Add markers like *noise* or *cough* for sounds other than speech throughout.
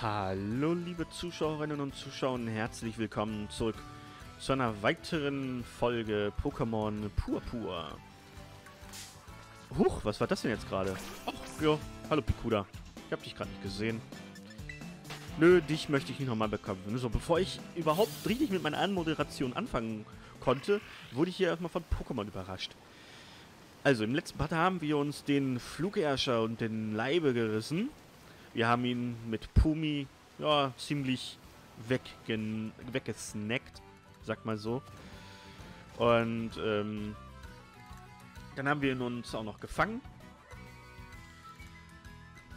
Hallo liebe Zuschauerinnen und Zuschauer, herzlich willkommen zurück zu einer weiteren Folge Pokémon Purpur. Huch, was war das denn jetzt gerade? Ach, ja, hallo Pikuda. Ich hab dich gerade nicht gesehen. Nö, dich möchte ich nicht nochmal bekämpfen. So, bevor ich überhaupt richtig mit meiner Anmoderation anfangen konnte, wurde ich hier erstmal von Pokémon überrascht. Also, im letzten Part haben wir uns den Flugherrscher und den Leibe gerissen. Wir haben ihn mit Pumi, ja, ziemlich weggesnackt, sag mal so. Und, ähm, dann haben wir ihn uns auch noch gefangen.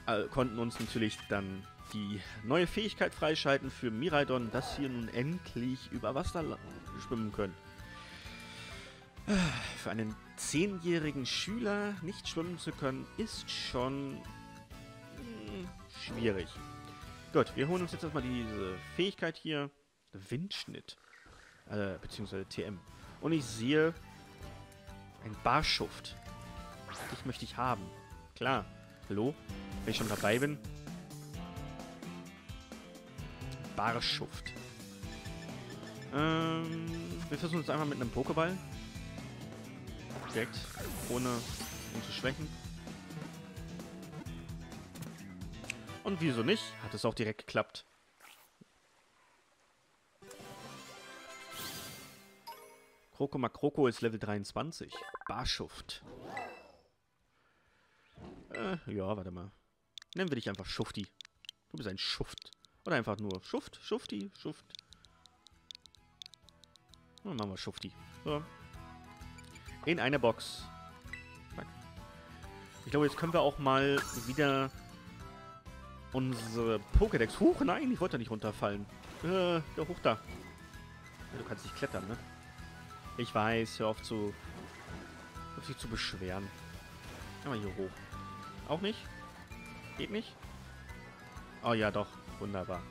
Äh, konnten uns natürlich dann die neue Fähigkeit freischalten für Miraidon, dass wir nun endlich über Wasser schwimmen können. Für einen zehnjährigen Schüler nicht schwimmen zu können, ist schon schwierig. Gut, wir holen uns jetzt erstmal diese Fähigkeit hier. Windschnitt. Äh, beziehungsweise TM. Und ich sehe ein Barschuft. Dich möchte ich haben. Klar. Hallo? Wenn ich schon dabei bin. Barschuft. Ähm, wir versuchen es einfach mit einem Pokéball. Direkt, ohne ihn zu schwächen. Und wieso nicht? Hat es auch direkt geklappt. Kroko Makroko ist Level 23. Barschuft. Äh, ja, warte mal. Nennen wir dich einfach Schufti. Du bist ein Schuft. Oder einfach nur Schuft, Schufti, Schuft. Dann machen wir Schufti. So. In eine Box. Ich glaube, jetzt können wir auch mal wieder unsere Pokédex... Huch, nein, ich wollte nicht runterfallen. Äh, da hoch da. Du kannst nicht klettern, ne? Ich weiß, hör auf zu... auf sich zu beschweren. Aber hier hoch. Auch nicht? Geht nicht? Oh ja, doch. Wunderbar.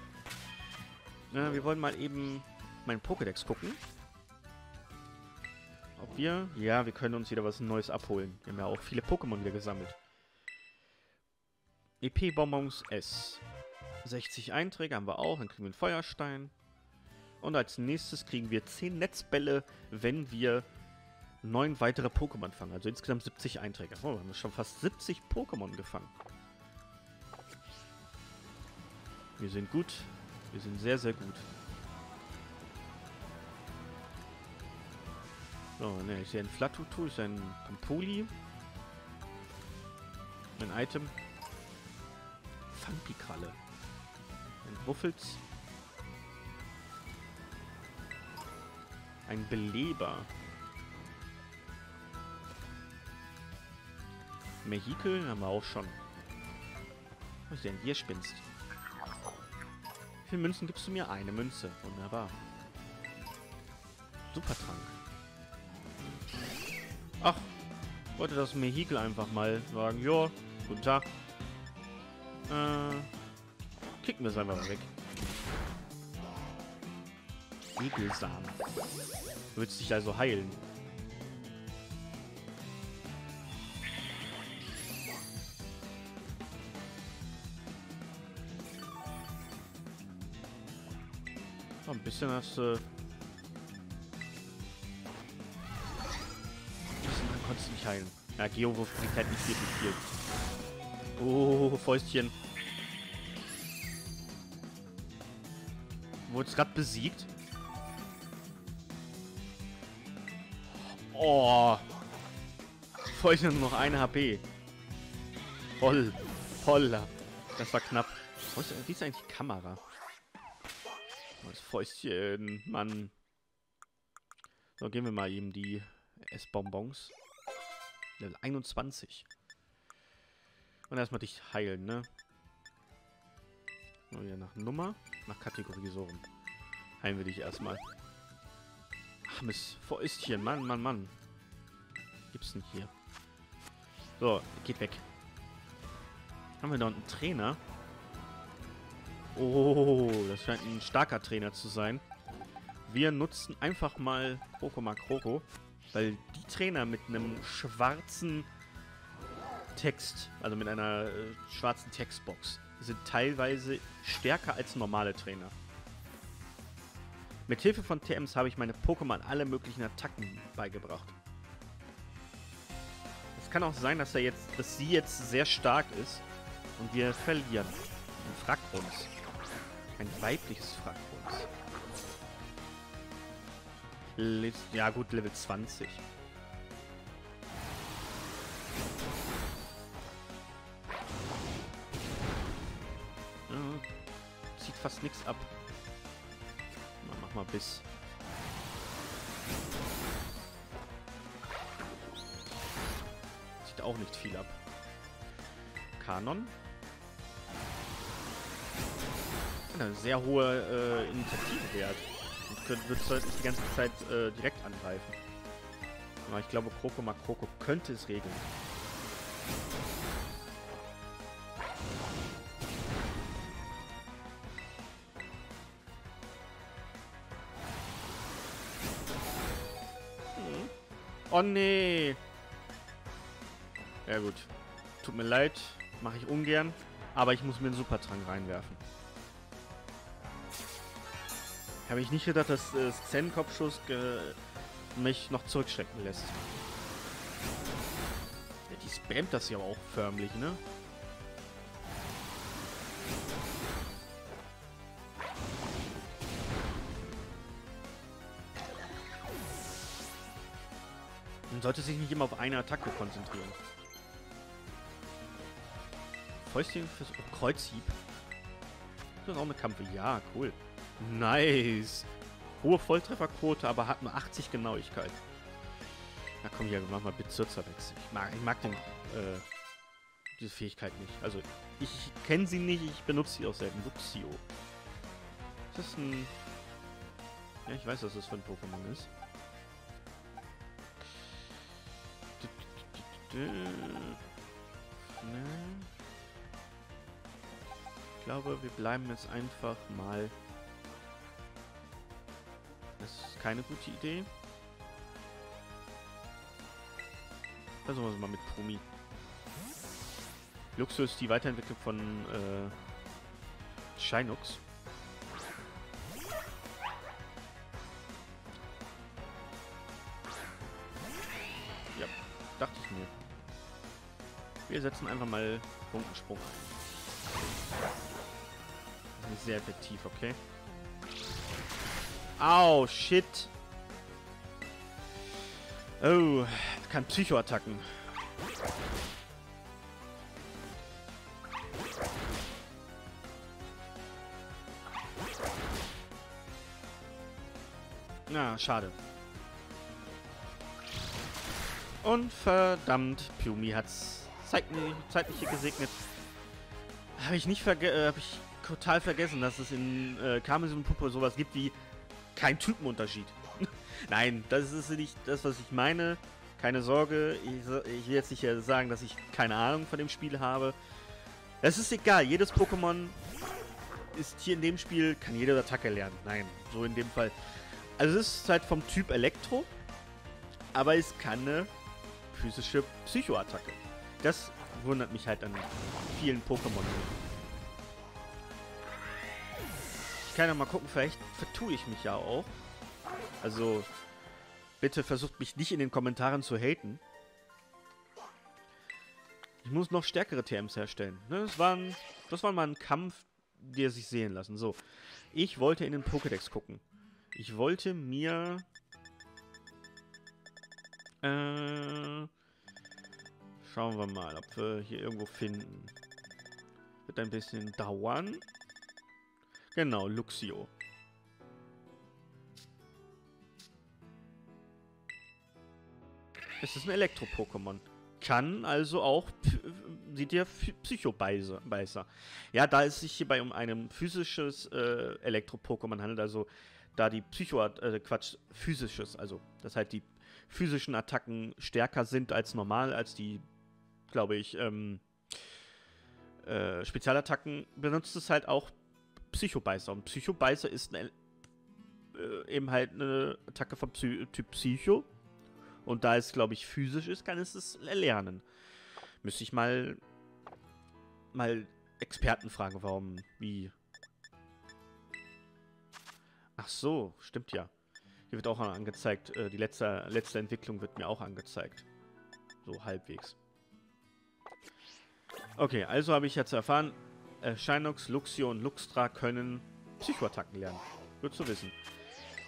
Äh, wir wollen mal eben meinen Pokédex gucken. Ob wir... Ja, wir können uns wieder was Neues abholen. Wir haben ja auch viele Pokémon wieder gesammelt. EP-Bonbons S. 60 Einträge haben wir auch. Dann kriegen wir einen Feuerstein. Und als nächstes kriegen wir 10 Netzbälle, wenn wir 9 weitere Pokémon fangen. Also insgesamt 70 Einträge. Oh, wir haben schon fast 70 Pokémon gefangen. Wir sind gut. Wir sind sehr, sehr gut. So, ne, ich sehe ein Flatutu, ich sehe ein Pampuli. Ein Item. Funpikralle. Ein Wuffels. Ein Beleber. Mehikel haben wir auch schon. Was ist denn hier spinst? Wie viele Münzen gibst du mir? Eine Münze. Wunderbar. Supertrank. Ach, wollte das Mehikel einfach mal sagen. Ja, guten Tag. Äh, kicken wir es einfach mal weg. Egelsamen. Du willst dich also heilen. Oh, ein bisschen hast du... Äh dann konntest du nicht heilen. Ja, Geowurf bringt halt nicht wirklich viel. Oh, Fäustchen. Wurde es gerade besiegt? Oh. Fäustchen nur noch eine HP. Voll. Voller. Das war knapp. Wo ist, wie ist eigentlich die Kamera? Das Fäustchen, Mann. So, gehen wir mal eben die S-Bonbons. Level 21. Und erstmal dich heilen, ne? Und ja, nach Nummer, nach Kategorie so rum. Heilen wir dich erstmal. Ach, Mist. Fäustchen, Mann, Mann, Mann. Gibt's denn hier? So, geht weg. Haben wir da einen Trainer? Oh, das scheint ein starker Trainer zu sein. Wir nutzen einfach mal Pokémon Kroko, weil die Trainer mit einem schwarzen Text, also mit einer äh, schwarzen Textbox, sind teilweise stärker als normale Trainer. Mit Hilfe von TMs habe ich meine Pokémon alle möglichen Attacken beigebracht. Es kann auch sein, dass er jetzt, dass sie jetzt sehr stark ist und wir verlieren. Ein Frackbons. Ein weibliches Frackbons. Ja gut, Level 20. nichts ab. Na, mach mal bis. Zieht auch nicht viel ab. Kanon. Eine sehr hohe äh, Initiativwert. Und könnte, wird halt die ganze Zeit äh, direkt angreifen. Aber ich glaube, Kroko Makroko könnte es regeln. Oh nee. Ja gut. Tut mir leid. Mache ich ungern. Aber ich muss mir einen Supertrank reinwerfen. Habe ich nicht gedacht, dass äh, Zen-Kopfschuss mich noch zurückschrecken lässt. Ja, die spammt das ja auch förmlich, ne? Sollte sich nicht immer auf eine Attacke konzentrieren. Fäustchen fürs oh, Kreuzhieb. Auch eine Kampfe. Ja, cool. Nice. Hohe Volltrefferquote, aber hat nur 80 Genauigkeit. Na komm hier, mach mal Bezirzer-Wechsel. Ich mag, ich mag den, äh, diese Fähigkeit nicht. Also, ich, ich kenne sie nicht, ich benutze sie auch selten. Luxio. Ist das ein... Ja, ich weiß, was das für ein Pokémon ist. Ich glaube, wir bleiben jetzt einfach mal... Das ist keine gute Idee. Versuchen wir es mal mit Prumi. Luxus die Weiterentwicklung von äh, Shinux. Ja, dachte ich mir. Wir setzen einfach mal Punkensprung ein. Das ist sehr effektiv, okay? Au, shit. Oh, kann Psychoattacken. Na, schade. Und verdammt, Piumi hat's zeitlich, hier gesegnet. Habe ich nicht verge äh, habe ich total vergessen, dass es in äh, Kamen und Puppe sowas gibt wie kein Typenunterschied. *laughs* Nein, das ist nicht das, was ich meine. Keine Sorge, ich, ich will jetzt nicht sagen, dass ich keine Ahnung von dem Spiel habe. Es ist egal, jedes Pokémon ist hier in dem Spiel, kann jede Attacke lernen. Nein, so in dem Fall. Also es ist halt vom Typ Elektro, aber es kann eine physische Psychoattacke. Das wundert mich halt an vielen Pokémon. Ich kann ja mal gucken, vielleicht vertue ich mich ja auch. Also, bitte versucht mich nicht in den Kommentaren zu haten. Ich muss noch stärkere TMs herstellen. Ne, das, war ein, das war mal ein Kampf, der sich sehen lassen. So, ich wollte in den Pokédex gucken. Ich wollte mir... Äh... Schauen wir mal, ob wir hier irgendwo finden. Wird ein bisschen dauern. Genau, Luxio. Es ist ein Elektro-Pokémon. Kann also auch, sieht ihr, Psycho-Beißer. Ja, da es sich hierbei um ein physisches äh, Elektro-Pokémon handelt, also da die Psycho, äh, Quatsch, physisches, also das heißt die physischen Attacken stärker sind als normal, als die, glaube ich, ähm, äh, Spezialattacken, benutzt es halt auch Psychobeißer. Und Psychobeißer ist eine, äh, eben halt eine Attacke vom Psy Typ Psycho. Und da es, glaube ich, physisch ist, kann es es erlernen. Müsste ich mal, mal Expertenfrage, warum, wie. Ach so, stimmt ja. Hier wird auch angezeigt, äh, die letzte, letzte Entwicklung wird mir auch angezeigt. So halbwegs. Okay, also habe ich jetzt erfahren, äh, Shinox, Luxio und Luxtra können Psychoattacken lernen. Gut zu wissen.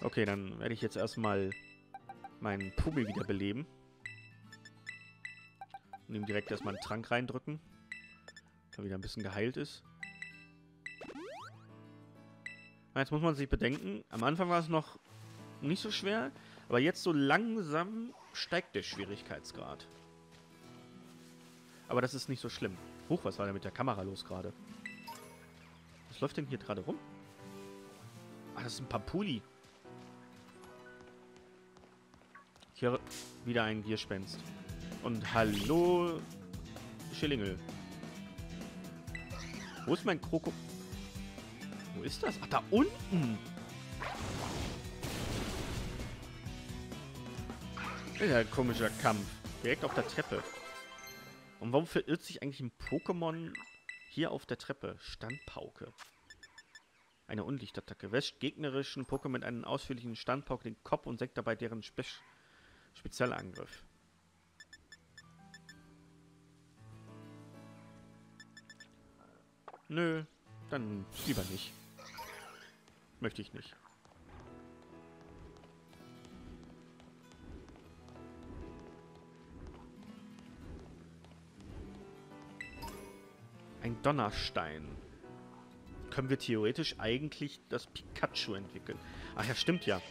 Okay, dann werde ich jetzt erstmal meinen Pumi wiederbeleben. Und ihm direkt erstmal einen Trank reindrücken. Damit er wieder ein bisschen geheilt ist. Jetzt muss man sich bedenken, am Anfang war es noch nicht so schwer, aber jetzt so langsam steigt der Schwierigkeitsgrad. Aber das ist nicht so schlimm. Huch, was war denn mit der Kamera los gerade? Was läuft denn hier gerade rum? Ach, das ist ein Papuli. Hier wieder ein Gierspenst. Und hallo, Schillingel. Wo ist mein Kroko... Wo ist das? Ach, da unten. Ja ein komischer Kampf. Direkt auf der Treppe. Und warum verirrt sich eigentlich ein Pokémon hier auf der Treppe? Standpauke. Eine Unlichtattacke. Wäscht gegnerischen Pokémon mit einem ausführlichen Standpauke den Kopf und senkt dabei deren Spe Spezialangriff. Nö, dann lieber nicht. Möchte ich nicht. Ein Donnerstein. Können wir theoretisch eigentlich das Pikachu entwickeln? Ach ja, stimmt ja.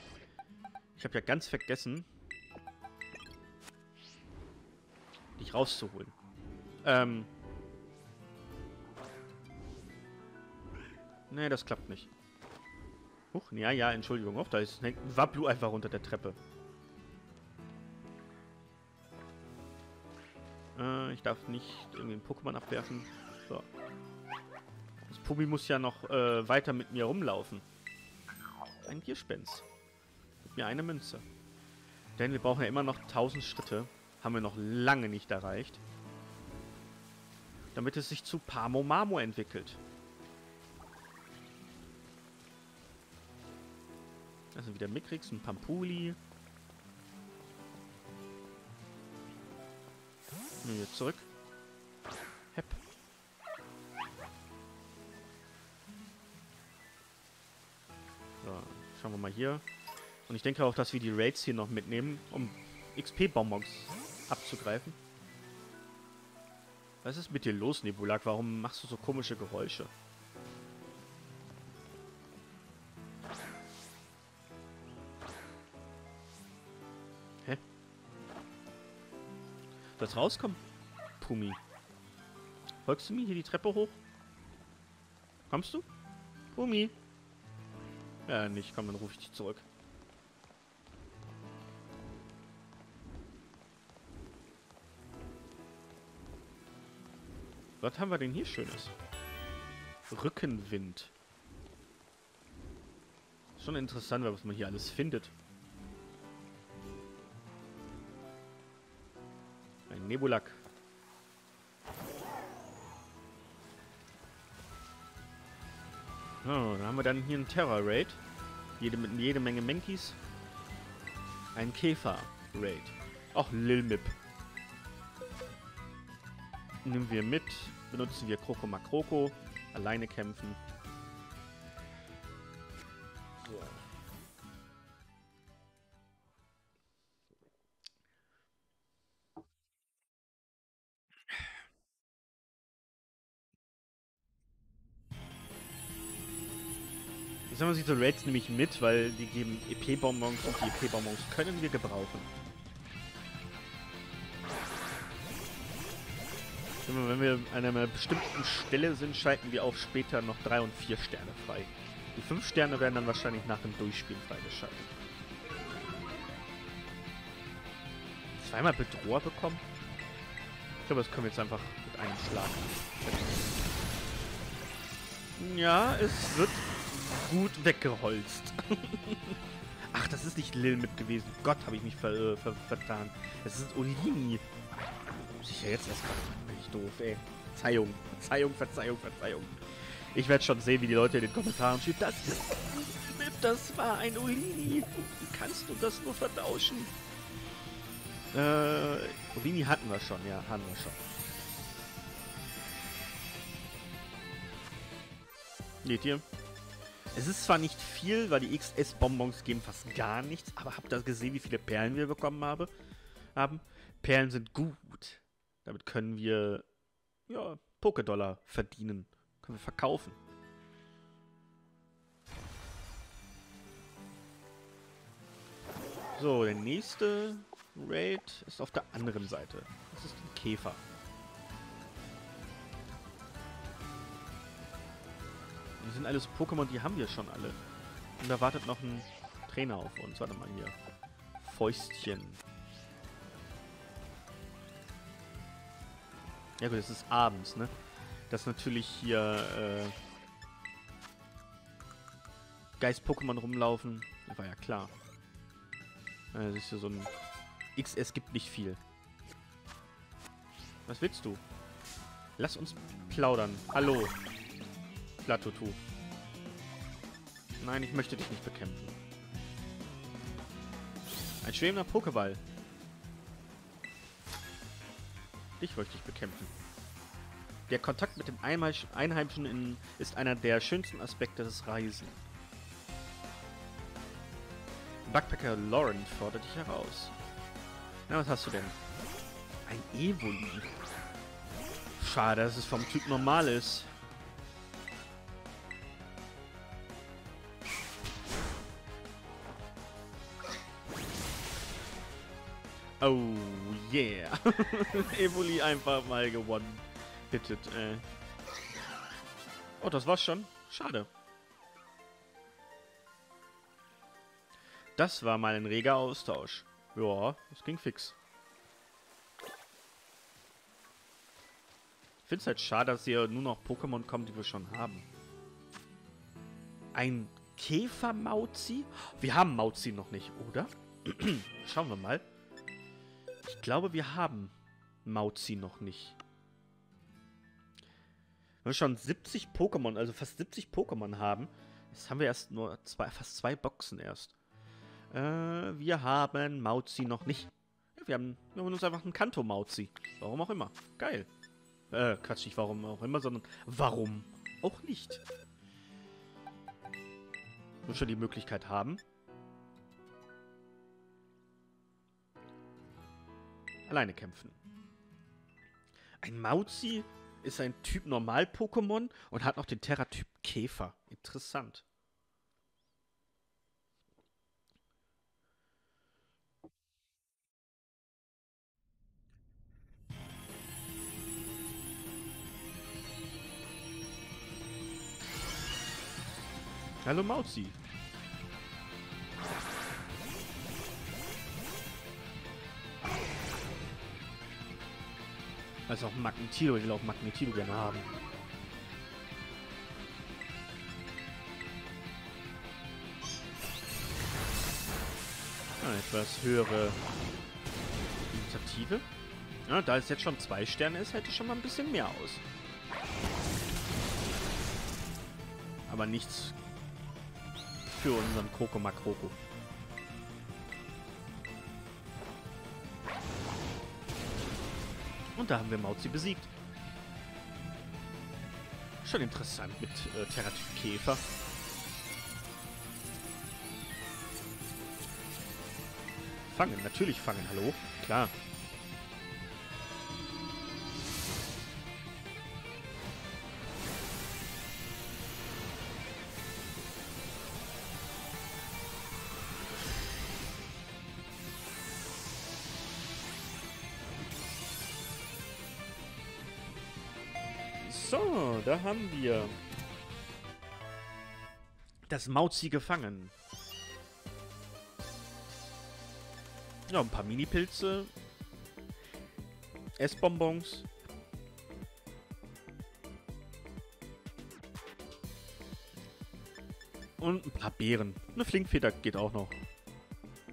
Ich habe ja ganz vergessen, dich rauszuholen. Ähm. Nee, das klappt nicht. Huch, ja, ja, Entschuldigung. Oh, da ist ein Wablu einfach unter der Treppe. Äh, ich darf nicht irgendwie ein Pokémon abwerfen. So. Das Pubi muss ja noch äh, weiter mit mir rumlaufen. Ein Gierspens. Mit mir eine Münze. Denn wir brauchen ja immer noch 1000 Schritte. Haben wir noch lange nicht erreicht. Damit es sich zu Pamo Mamo entwickelt. Das sind wieder Mikrix und Pampuli. Wieder zurück. Wir mal hier. Und ich denke auch, dass wir die Raids hier noch mitnehmen, um XP-Bonbons abzugreifen. Was ist mit dir los, Nebulak? Warum machst du so komische Geräusche? Soll's rauskommen? Pumi. Folgst du mir hier die Treppe hoch? Kommst du? Pumi. Ja, nicht. Komm, dann rufe ich dich zurück. Was haben wir denn hier Schönes? Rückenwind. Schon interessant, was man hier alles findet. Nebulak. So, dann haben wir dann hier einen Terror-Raid. Jede, jede Menge Menkis. Ein Käfer-Raid. Ach, Lilmip. Nehmen wir mit. Benutzen wir Kroko Makroko. Alleine kämpfen. Ich sag mal, diese Raids nehme ich mit, weil die geben EP-Bonbons und die EP-Bonbons können wir gebrauchen. Wenn wir an einer bestimmten Stelle sind, schalten wir auch später noch 3 und 4 Sterne frei. Die 5 Sterne werden dann wahrscheinlich nach dem Durchspielen freigeschaltet. Zweimal Bedroher bekommen? Ich glaube, das können wir jetzt einfach mit einem Schlag. Ja, es wird gut weggeholzt. *laughs* Ach, das ist nicht Lil mit gewesen. Gott, habe ich mich ver, äh, ver, vertan. Es ist Olini. Sicher jetzt erst. Bin ich doof, ey. Verzeihung, Verzeihung, Verzeihung, Verzeihung. Ich werde schon sehen, wie die Leute in den Kommentaren schreiben. Das, das war ein Olini. Kannst du das nur vertauschen? Äh, Olini hatten wir schon, ja, hatten wir schon. Seht ihr? Es ist zwar nicht viel, weil die XS-Bonbons geben fast gar nichts, aber habt ihr gesehen, wie viele Perlen wir bekommen habe, haben? Perlen sind gut. Damit können wir, ja, Pokédollar verdienen. Können wir verkaufen. So, der nächste Raid ist auf der anderen Seite. Das ist ein Käfer. Das sind alles Pokémon, die haben wir schon alle. Und da wartet noch ein Trainer auf uns. Warte mal hier. Fäustchen. Ja gut, es ist abends, ne? Dass natürlich hier äh, Geist-Pokémon rumlaufen, war ja klar. Das ist ja so ein... XS gibt nicht viel. Was willst du? Lass uns plaudern. Hallo. Latutu. Nein, ich möchte dich nicht bekämpfen. Ein schwebender Pokéball. Dich möchte ich bekämpfen. Der Kontakt mit dem Einheimischen in, ist einer der schönsten Aspekte des Reisen. Backpacker Lauren fordert dich heraus. Na, was hast du denn? Ein Evoli. Schade, dass es vom Typ normal ist. Oh, yeah. *laughs* Evoli einfach mal gewonnen. Hittet, äh. Oh, das war's schon. Schade. Das war mal ein reger Austausch. Ja, das ging fix. Ich finde es halt schade, dass hier nur noch Pokémon kommen, die wir schon haben. Ein Käfer-Mauzi? Wir haben Mauzi noch nicht, oder? *clears throat* Schauen wir mal. Ich glaube, wir haben Mauzi noch nicht. Wenn wir schon 70 Pokémon, also fast 70 Pokémon haben, jetzt haben wir erst nur zwei, fast zwei Boxen erst. Äh, wir haben Mauzi noch nicht. Ja, wir, haben, wir haben uns einfach einen Kanto-Mauzi. Warum auch immer. Geil. Äh, Quatsch, nicht warum auch immer, sondern warum auch nicht. Wir schon die Möglichkeit haben, alleine kämpfen. Ein Mauzi ist ein Typ Normal-Pokémon und hat noch den Terra-Typ Käfer. Interessant. Hallo Mauzi. Also auch Magnetilo, ich will auch Magnetilo gerne haben. Eine etwas höhere Initiative. Ja, da es jetzt schon zwei Sterne ist, hätte ich schon mal ein bisschen mehr aus. Aber nichts für unseren Kroko Makroko. Und da haben wir Mauzi besiegt. Schon interessant mit äh, Terratyp Käfer. Fangen, natürlich fangen, hallo? Klar. Haben wir das Mauzi gefangen. Ja, ein paar Mini-Pilze. Essbonbons. Und ein paar Beeren. Eine Flinkfeder geht auch noch.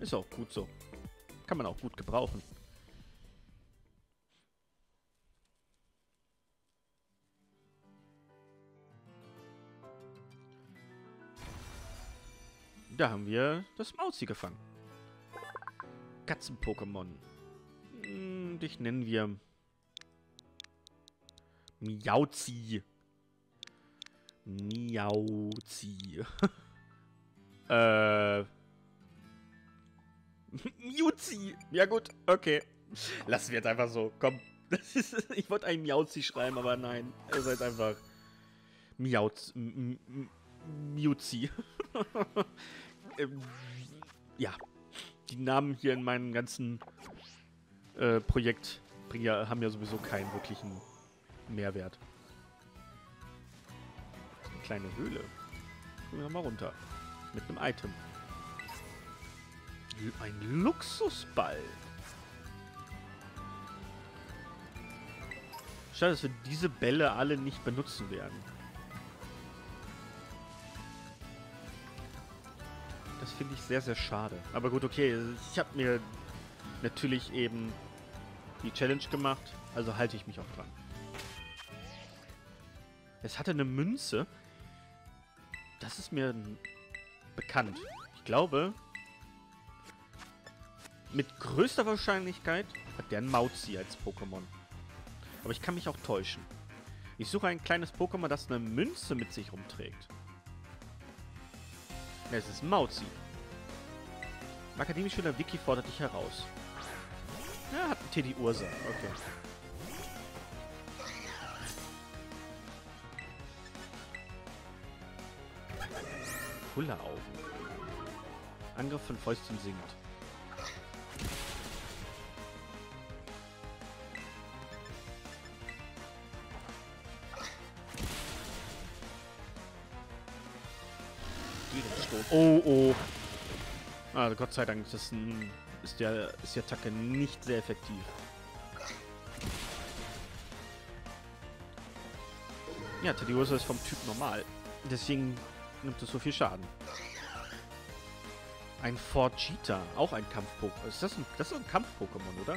Ist auch gut so. Kann man auch gut gebrauchen. Da haben wir das Mauzi gefangen. Katzen-Pokémon. Hm, dich nennen wir Miauzi. Miauzi. *laughs* äh. Miauzi. Ja gut, okay. Lassen wir jetzt einfach so. Komm. *laughs* ich wollte einen Miauzi schreiben, aber nein. Ihr seid einfach Miauzi. Miauzi. *laughs* *laughs* ähm, ja. Die Namen hier in meinem ganzen äh, Projekt ja, haben ja sowieso keinen wirklichen Mehrwert. Eine kleine Höhle. Gehen wir mal runter. Mit einem Item. Ein Luxusball. Schade, dass wir diese Bälle alle nicht benutzen werden. Das finde ich sehr, sehr schade. Aber gut, okay. Ich habe mir natürlich eben die Challenge gemacht. Also halte ich mich auch dran. Es hatte eine Münze. Das ist mir bekannt. Ich glaube, mit größter Wahrscheinlichkeit hat der ein Mauzi als Pokémon. Aber ich kann mich auch täuschen. Ich suche ein kleines Pokémon, das eine Münze mit sich rumträgt. Es ist Mauzi. Akademischüler Wiki fordert dich heraus. Ja, hat ein Teddy Ursa. Okay. Kulleraugen. Angriff von Fäustchen sinkt. Oh, oh. Ah, Gott sei Dank, ist, ein, ist, der, ist die Attacke nicht sehr effektiv. Ja, Ursa ist vom Typ normal. Deswegen nimmt es so viel Schaden. Ein Forgita, auch ein Kampf-Pokémon. Ist das ein, das ein Kampf-Pokémon, oder?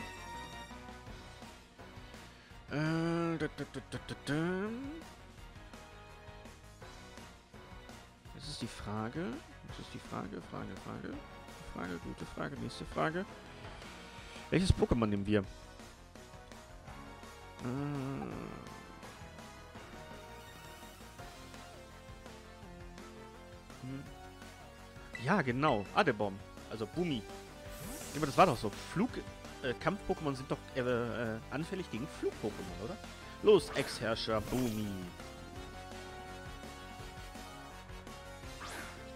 Äh, da, da, da, das ist die Frage. Das ist die Frage, Frage, Frage. Frage, gute Frage, nächste Frage. Welches Pokémon nehmen wir? Äh, Ja, genau. Adebom. Also Bumi. Aber das war doch so. Flug... Äh, Kampf-Pokémon sind doch äh, äh, anfällig gegen Flug-Pokémon, oder? Los, Ex-Herrscher Bumi.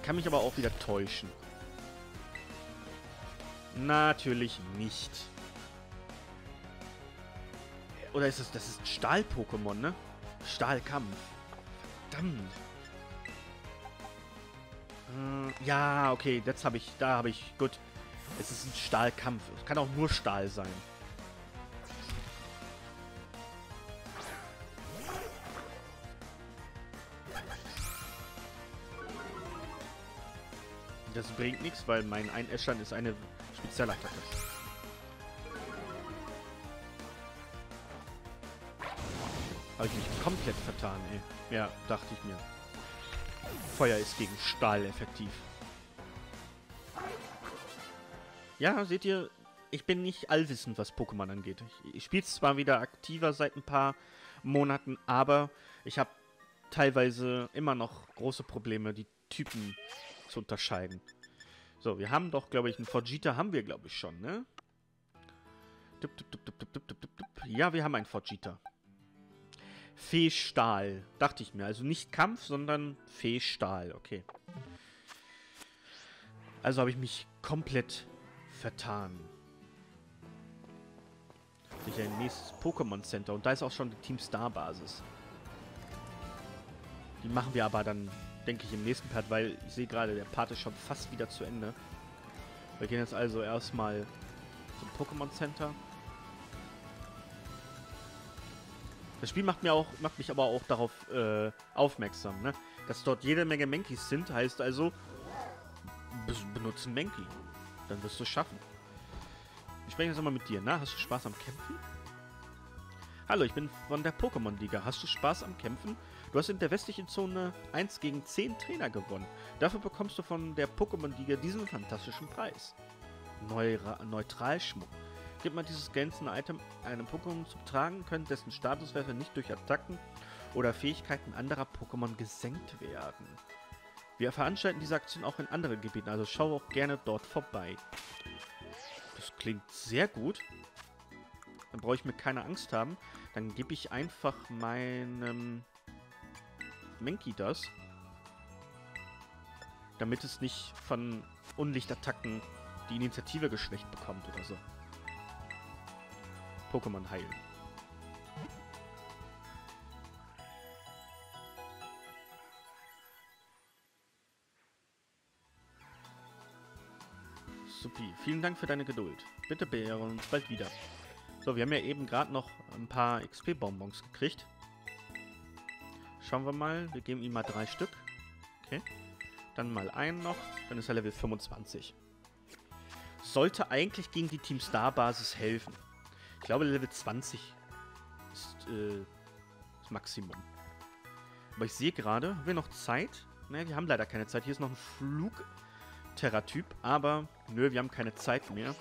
Kann mich aber auch wieder täuschen. Natürlich nicht. Oder ist das... Das ist Stahl-Pokémon, ne? Stahlkampf. Verdammt. Äh, ja, okay, jetzt habe ich, da habe ich, gut. Es ist ein Stahlkampf. Es kann auch nur Stahl sein. Das bringt nichts, weil mein Einäschern ist eine Spezialattacke. Habe ich mich komplett vertan, ey. Ja, dachte ich mir. Feuer ist gegen Stahl effektiv. Ja, seht ihr, ich bin nicht allwissend, was Pokémon angeht. Ich, ich spiele es zwar wieder aktiver seit ein paar Monaten, aber ich habe teilweise immer noch große Probleme, die Typen zu unterscheiden. So, wir haben doch, glaube ich, einen Forgita haben wir, glaube ich, schon, ne? Ja, wir haben einen Forgita. Fee-Stahl. Dachte ich mir. Also nicht Kampf, sondern Fee-Stahl. Okay. Also habe ich mich komplett vertan. Sicher ein nächstes Pokémon Center. Und da ist auch schon die Team Star Basis. Die machen wir aber dann, denke ich, im nächsten Part, weil ich sehe gerade, der Part ist schon fast wieder zu Ende. Wir gehen jetzt also erstmal zum Pokémon Center. Das Spiel macht, mir auch, macht mich aber auch darauf äh, aufmerksam, ne? Dass dort jede Menge Mankis sind, heißt also, benutzen Mankey. Dann wirst du es schaffen. Ich spreche jetzt nochmal mit dir, ne? Hast du Spaß am Kämpfen? Hallo, ich bin von der Pokémon-Liga. Hast du Spaß am Kämpfen? Du hast in der westlichen Zone 1 gegen 10 Trainer gewonnen. Dafür bekommst du von der Pokémon-Liga diesen fantastischen Preis. Neura Neutralschmuck. Gib mal dieses glänzende Item einem Pokémon zu tragen, können dessen Statuswerte nicht durch Attacken oder Fähigkeiten anderer Pokémon gesenkt werden. Wir veranstalten diese Aktion auch in anderen Gebieten, also schau auch gerne dort vorbei. Das klingt sehr gut. Dann brauche ich mir keine Angst haben. Dann gebe ich einfach meinem Menki das. Damit es nicht von Unlichtattacken die Initiative geschwächt bekommt oder so. Pokémon heilen. Supi, vielen Dank für deine Geduld. Bitte beehre uns bald wieder. So, wir haben ja eben gerade noch ein paar XP-Bonbons gekriegt. Schauen wir mal. Wir geben ihm mal drei Stück. Okay. Dann mal einen noch. Dann ist er Level 25. Sollte eigentlich gegen die Team Star Basis helfen. Ich glaube, Level 20 ist äh, das Maximum. Aber ich sehe gerade, haben wir noch Zeit? Ne, wir haben leider keine Zeit. Hier ist noch ein Flug-Terra-Typ. Aber, nö, wir haben keine Zeit mehr.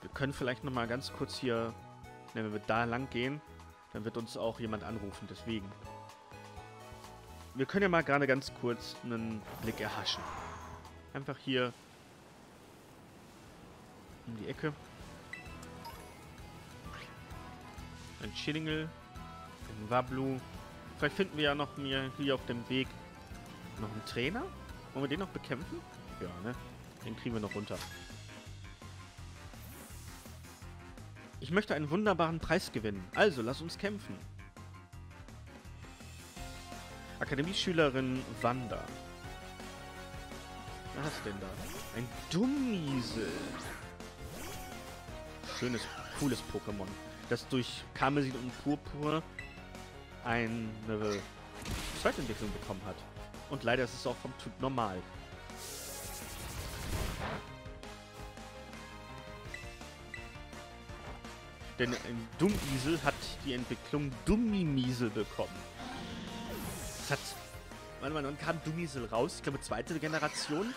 Wir können vielleicht nochmal ganz kurz hier, wenn wir da lang gehen, dann wird uns auch jemand anrufen, deswegen. Wir können ja mal gerade ganz kurz einen Blick erhaschen. Einfach hier um die Ecke. Ein Chillingel, ein Wablu. Vielleicht finden wir ja noch mir hier auf dem Weg noch einen Trainer. Wollen wir den noch bekämpfen? Ja, ne? Den kriegen wir noch runter. Ich möchte einen wunderbaren Preis gewinnen. Also, lass uns kämpfen. Akademieschülerin Wanda. Was hast du denn da? Ein Dummiesel. Schönes, cooles Pokémon. Das durch Karmesin und Purpur eine Zweitentwicklung bekommen hat. Und leider ist es auch vom Typ normal. Denn ein Dummiesel hat die Entwicklung Dummimiesel bekommen. Das hat... Warte mal, wann kam Dummiesel raus? Ich glaube, zweite Generation.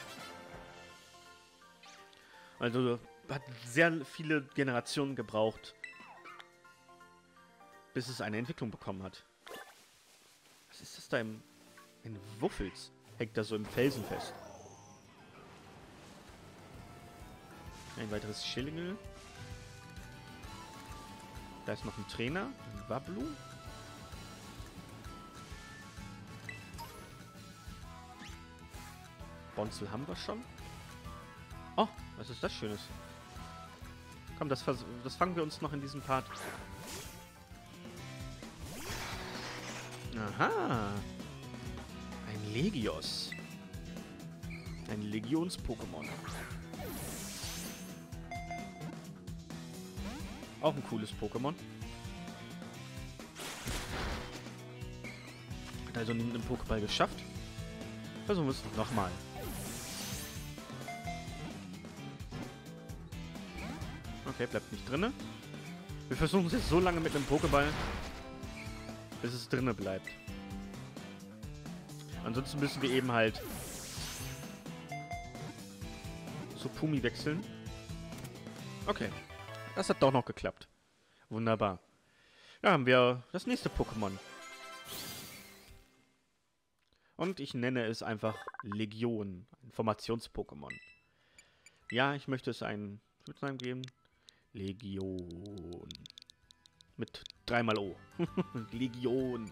Also hat sehr viele Generationen gebraucht, bis es eine Entwicklung bekommen hat. Was ist das da im... Ein Wuffels hängt da so im Felsen fest. Ein weiteres Schillingel. Da ist noch ein Trainer, Wablu. Bonzel haben wir schon. Oh, was ist das Schönes? Komm, das, das fangen wir uns noch in diesem Part. Aha. Ein Legios. Ein Legions-Pokémon. Auch ein cooles Pokémon. Hat also einen Pokéball geschafft. Versuchen wir es nochmal. Okay, bleibt nicht drinne. Wir versuchen es jetzt so lange mit einem Pokéball, bis es drinne bleibt. Ansonsten müssen wir eben halt zu Pumi wechseln. Okay. Das hat doch noch geklappt. Wunderbar. Da haben wir das nächste Pokémon. Und ich nenne es einfach Legion. Ein Formations-Pokémon. Ja, ich möchte es einen Spitznamen geben. Legion. Mit dreimal O. *laughs* Legion.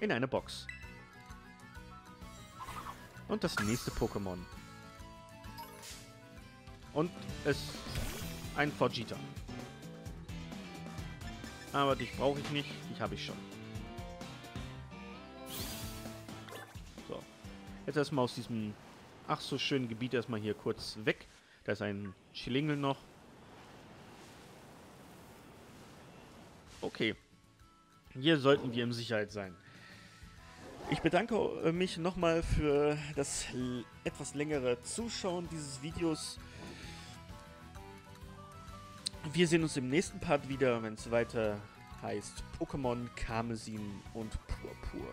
In eine Box. Und das nächste Pokémon. Und es ein Vegeta. Aber dich brauche ich nicht. Dich habe ich schon. So. Jetzt erstmal aus diesem ach so schönen Gebiet erstmal hier kurz weg. Da ist ein Schlingel noch. Okay. Hier sollten wir in Sicherheit sein. Ich bedanke mich nochmal für das etwas längere Zuschauen dieses Videos. Wir sehen uns im nächsten Part wieder, wenn es weiter heißt Pokémon Karmesin und Purpur.